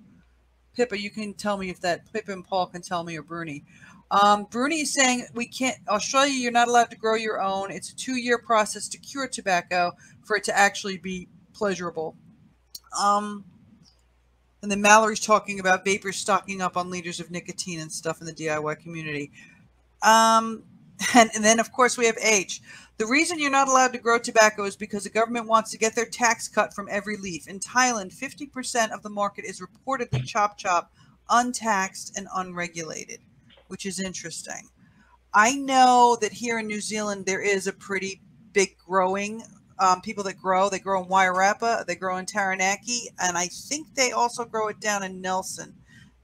Pippa, you can tell me if that Pippa and Paul can tell me or Bruni. Um, Bruni is saying we can't Australia. You're not allowed to grow your own. It's a two-year process to cure tobacco for it to actually be pleasurable. Um, and then Mallory's talking about vapors stocking up on liters of nicotine and stuff in the DIY community. Um, and, and then, of course, we have H. The reason you're not allowed to grow tobacco is because the government wants to get their tax cut from every leaf. In Thailand, 50% of the market is reportedly chop chop, untaxed, and unregulated, which is interesting. I know that here in New Zealand, there is a pretty big growing um, people that grow. They grow in Wairarapa, they grow in Taranaki, and I think they also grow it down in Nelson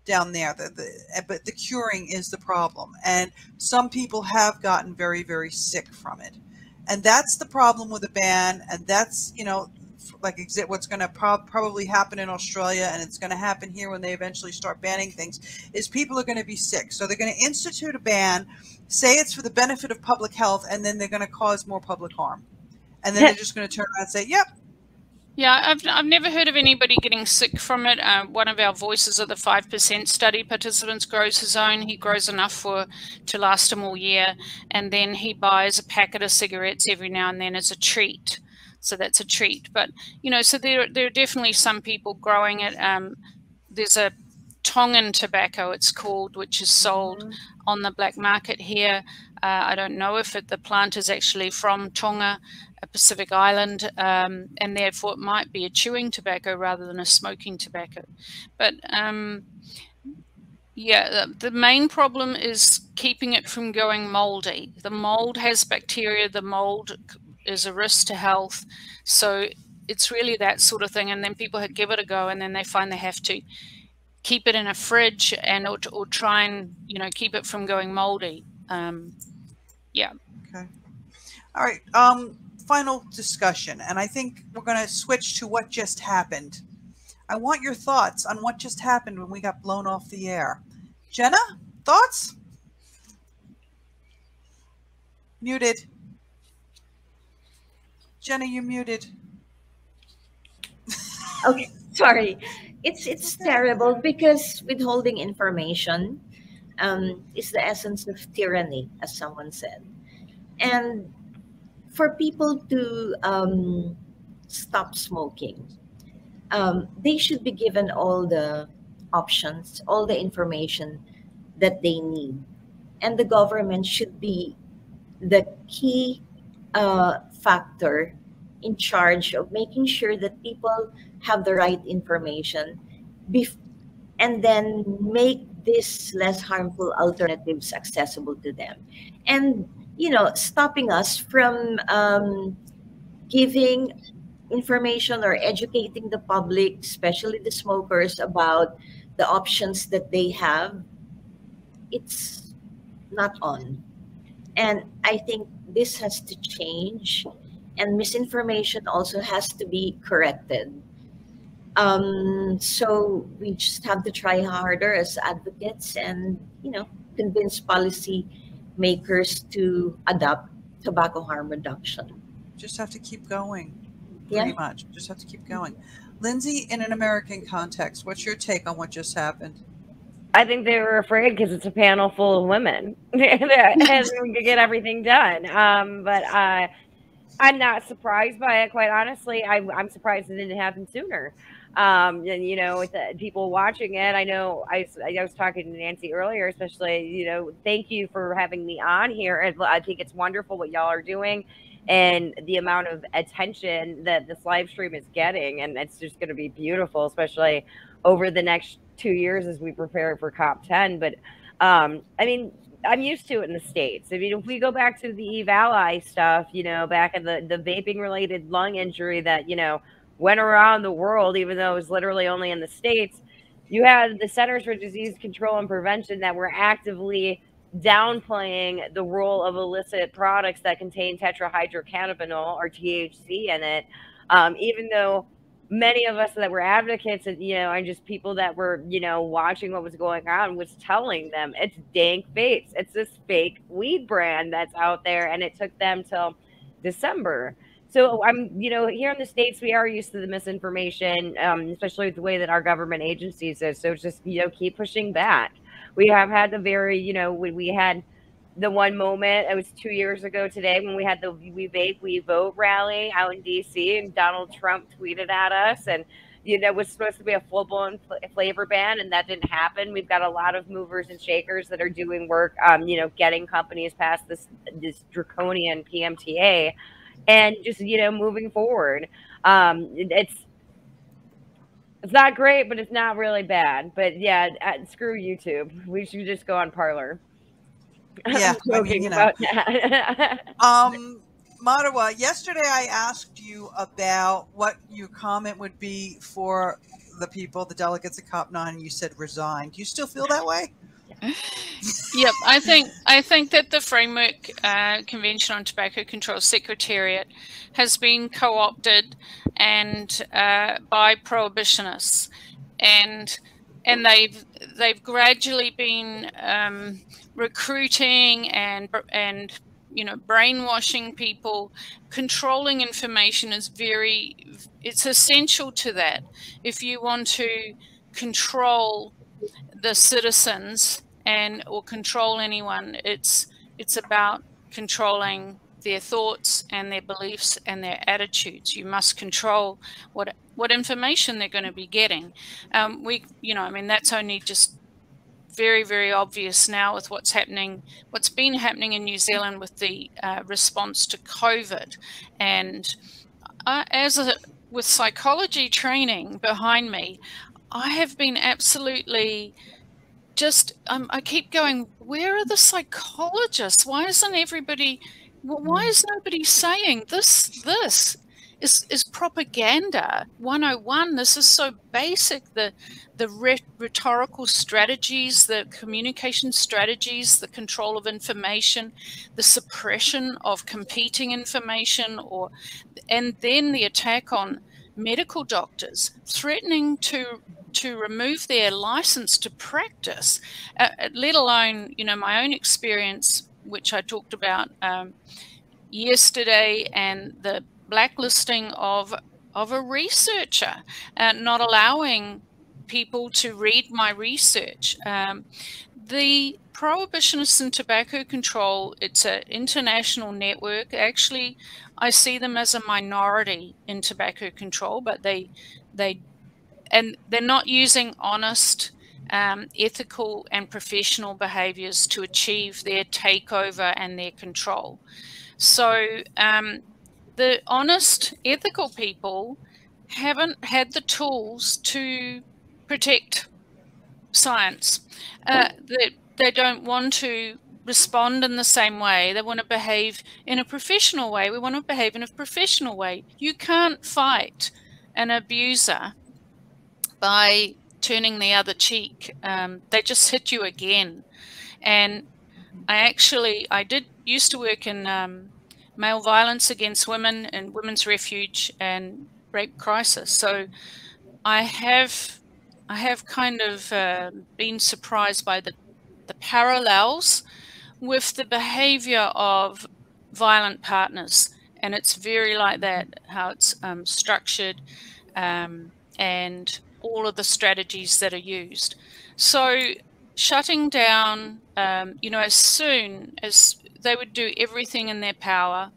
down there. The, the, eh, but the curing is the problem. And some people have gotten very, very sick from it. And that's the problem with a ban. And that's, you know, like what's going to pro- probably happen in Australia and it's going to happen here when they eventually start banning things is people are going to be sick. So they're going to institute a ban, say it's for the benefit of public health, and then they're going to cause more public harm. And then they're just going to turn around and say, yep, yeah, I've, I've never heard of anybody getting sick from it. Uh, one of our voices of the 5% study participants grows his own. He grows enough for to last him all year. And then he buys a packet of cigarettes every now and then as a treat. So that's a treat. But, you know, so there, there are definitely some people growing it. Um, there's a Tongan tobacco, it's called, which is sold mm on the black market here. Uh, I don't know if it, the plant is actually from Tonga a Pacific island, um, and therefore it might be a chewing tobacco rather than a smoking tobacco. But um, yeah, the, the, main problem is keeping it from going moldy. The mold has bacteria, the mold is a risk to health. So it's really that sort of thing. And then people give it a go and then they find they have to keep it in a fridge and or, or try and, you know, keep it from going moldy. Um, yeah. Okay. All right. Um, final discussion, and I think we're going to switch to what just happened. I want your thoughts on what just happened when we got blown off the air. Jena, thoughts? Muted. Jena, you're muted. okay, sorry. It's it's terrible because withholding information um, is the essence of tyranny, as someone said. And for people to um, stop smoking, um, they should be given all the options, all the information that they need. And the government should be the key uh, factor in charge of making sure that people have the right information and then make these less harmful alternatives accessible to them. And you know, stopping us from um, giving information or educating the public, especially the smokers, about the options that they have, it's not on. And I think this has to change, and misinformation also has to be corrected. Um, so we just have to try harder as advocates and, you know, convince policy makers to adopt tobacco harm reduction. Just have to keep going. Pretty yeah. much. Just have to keep going. Lindsey, in an American context, what's your take on what just happened? I think they were afraid because it's a panel full of women and we could get everything done. Um, but uh, I'm not surprised by it, quite honestly. I, I'm surprised it didn't happen sooner um, and you know, with the people watching it, I know I, I was talking to Nancy earlier, especially, you know, thank you for having me on here. And I think it's wonderful what y'all are doing and the amount of attention that this live stream is getting. And it's just going to be beautiful, especially over the next two years as we prepare for COP10. But um, I mean, I'm used to it in the States. I mean, if we go back to the EVALI stuff, you know, back in the, the vaping related lung injury that, you know, went around the world, even though it was literally only in the States, you had the Centers for Disease Control and Prevention that were actively downplaying the role of illicit products that contain tetrahydrocannabinol or THC in it, um, even though many of us that were advocates and you know and just people that were you know watching what was going on was telling them it's dank vapes it's this fake weed brand that's out there and it took them till december so I'm, you know, here in the states, we are used to the misinformation, um, especially with the way that our government agencies is. So just, you know, keep pushing back. We have had the very, you know, when we had the one moment, it was two years ago today when we had the We Vape, We Vote rally out in DC, and Donald Trump tweeted at us and you know, it was supposed to be a full blown flavor ban, and that didn't happen. We've got a lot of movers and shakers that are doing work, um, you know, getting companies past this this draconian PMTA, and just you know moving forward. Um, it's it's not great, but it's not really bad. But yeah, uh, screw YouTube. We should just go on Parler. Yeah, I mean, you know. um, Marewa, yesterday I asked you about what your comment would be for the people, the delegates at COP9, and you said resign. Do you still feel that way? yep, I think I think that the Framework uh, Convention on Tobacco Control Secretariat has been co-opted and uh, by prohibitionists, and and they've they've gradually been um, recruiting and and you know brainwashing people. Controlling information is very it's essential to that. If you want to control the citizens and or control anyone it's it's about controlling their thoughts and their beliefs and their attitudes you must control what what information they're going to be getting um, we you know i mean that's only just very, very obvious now with what's happening, what's been happening in New Zealand with the uh, response to COVID. And uh, as a, with psychology training behind me, I have been absolutely just, um, I keep going, where are the psychologists? Why isn't everybody, well, why is nobody saying this, this? is, is propaganda 101 this is so basic the the rhetorical strategies the communication strategies the control of information the suppression of competing information or and then the attack on medical doctors threatening to to remove their license to practice uh, let alone you know my own experience which i talked about um, yesterday and the blacklisting of of a researcher, and not allowing people to read my research. Um, the Prohibitionists in Tobacco Control, it's an international network. Actually, I see them as a minority in tobacco control, but they they and they're not using honest, um, ethical, and professional behaviors to achieve their takeover and their control. So um, the honest, ethical people haven't had the tools to protect science. Uh, they, they don't want to respond in the same way. They want to behave in a professional way. We want to behave in a professional way. You can't fight an abuser by turning the other cheek. Um, they just hit you again. And I actually, I did used to work in um, male violence against women and women's refuge and rape crisis. So I have I have kind of uh, been surprised by the the parallels with the behavior of violent partners, and it's very like that how it's um, structured um, and all of the strategies that are used. So shutting down, um, you know, as soon as they would do everything in their power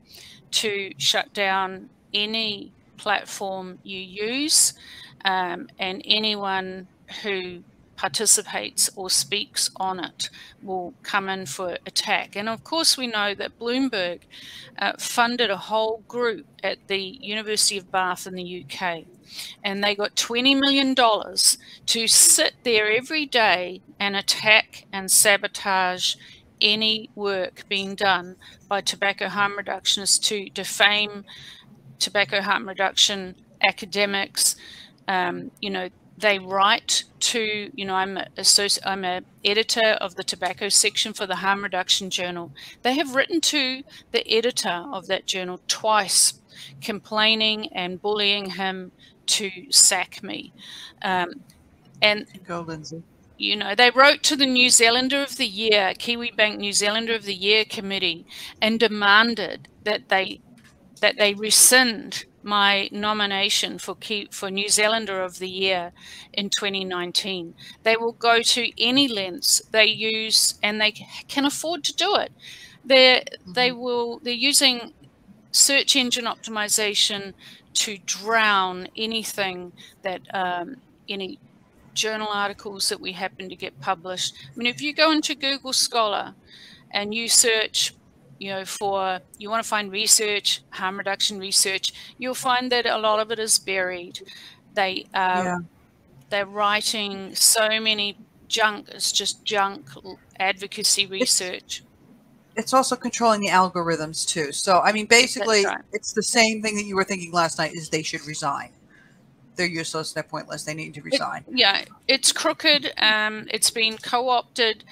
to shut down any platform you use um, and anyone who participates or speaks on it will come in for attack. And of course, we know that Bloomberg uh, funded a whole group at the University of Bath in the UK. And they got $20 million to sit there every day and attack and sabotage any work being done by tobacco harm reductionists to defame tobacco harm reduction academics. Um, you know, they write to, you know, I'm a, I'm a editor of the tobacco section for the Harm Reduction Journal. They have written to the editor of that journal twice, complaining and bullying him to sack me. Um, and go, Lindsey you know, they wrote to the New Zealander of the Year, Kiwibank New Zealander of the Year committee, and demanded that they that they rescind my nomination for for New Zealander of the Year in 2019. They will go to any lengths they use, and they can afford to do it. They they mm-hmm. will they're using search engine optimization to drown anything that um, any journal articles that we happen to get published. I mean, if you go into Google Scholar and you search, you know, for you want to find research, harm reduction research, you'll find that a lot of it is buried. They are yeah. they're writing so many junk. It's just junk advocacy research. It's, it's also controlling the algorithms too. So I mean, basically, right. it's the same thing that you were thinking last night: is they should resign they're useless, they're pointless, they need to resign. It, yeah, it's crooked. Um, it's been co opted,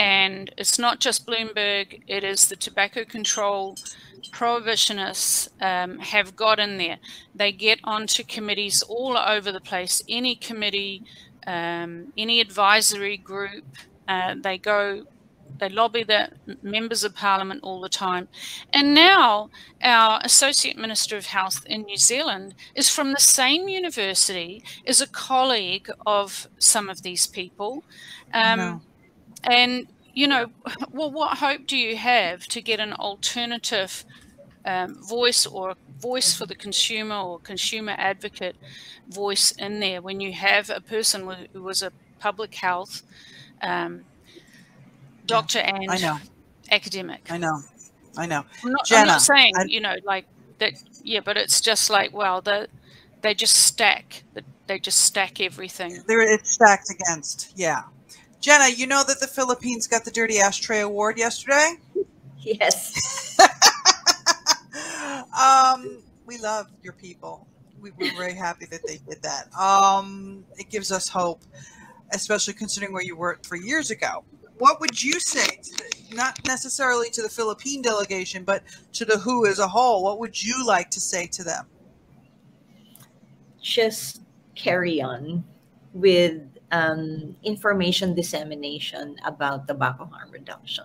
and it's not just Bloomberg, it is the tobacco control prohibitionists um, have got in there. They get onto committees all over the place, any committee, um, any advisory group. Uh, they go they lobby the members of parliament all the time. And now our Associate Minister of Health in New Zealand is from the same university, is a colleague of some of these people. Um, And, you know, well, what hope do you have to get an alternative um, voice or voice for the consumer or consumer advocate voice in there when you have a person who was a public health um, doctor yeah, and I know. academic. I know. I know. I'm not, Jena, I'm not saying, I, you know, like that. Yeah, but it's just like, well, the, they just stack. They just stack everything. There, it's stacked against. Yeah. Jena, you know that the Philippines got the Dirty Ashtray Award yesterday? Yes. um, we love your people. We were very happy that they did that. Um, it gives us hope, especially considering where you were three years ago what would you say, the, not necessarily to the Philippine delegation, but to the WHO as a whole? What would you like to say to them? Just carry on with um, information dissemination about tobacco harm reduction.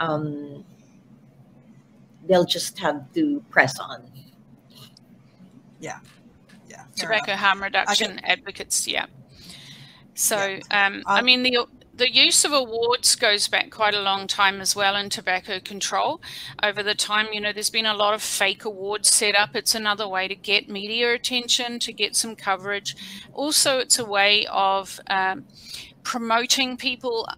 Um, they'll just have to press on. Yeah. Yeah. Tobacco enough. harm reduction advocates. Yeah. So, yeah. Um, um, I mean, the the use of awards goes back quite a long time as well in tobacco control. Over the time, you know, there's been a lot of fake awards set up. It's another way to get media attention, to get some coverage. Also, it's a way of um, promoting people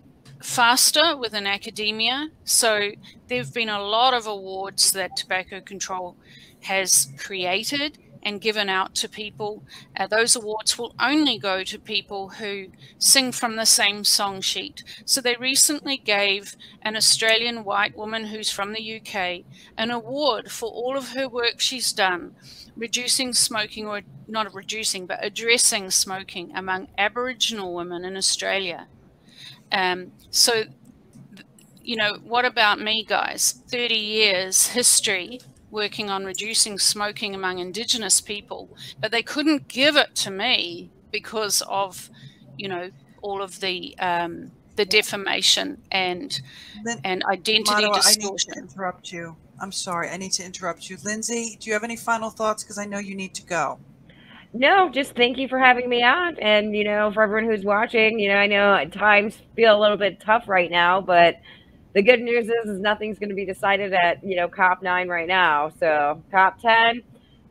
faster within academia. So there have been a lot of awards that tobacco control has created and given out to people. Uh, those awards will only go to people who sing from the same song sheet. So they recently gave an Australian white woman who's from the UK an award for all of her work she's done reducing smoking or not reducing but addressing smoking among aboriginal women in australia um, so you know what about me guys 30 years history working on reducing smoking among Indigenous people, but they couldn't give it to me because of, you know, all of the um, the defamation and then, and identity distortion. I need to interrupt you. I'm sorry. I need to interrupt you, Lindsey. Do you have any final thoughts? Because I know you need to go. No, just thank you for having me on, and you know, for everyone who's watching. You know, I know times feel a little bit tough right now, but the good news is, is nothing's going to be decided at you know COP nine right now. So COP ten,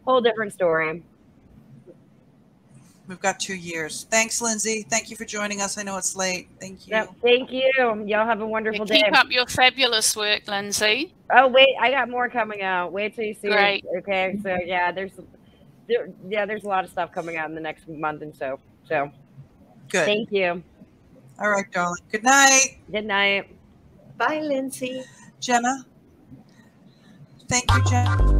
whole different story. We've got two years. Thanks, Lindsey. Thank you for joining us. I know it's late. Thank you. Yep, thank you. Y'all have a wonderful yeah, keep day. Keep up your fabulous work, Lindsey. Oh wait, I got more coming out. Wait till you see Great. it. Okay, so yeah, there's there, yeah, there's a lot of stuff coming out in the next month and so. So good. Thank you. All right, darling. Good night. Good night. Bye, Lindsey. Jena. Thank you, Jena.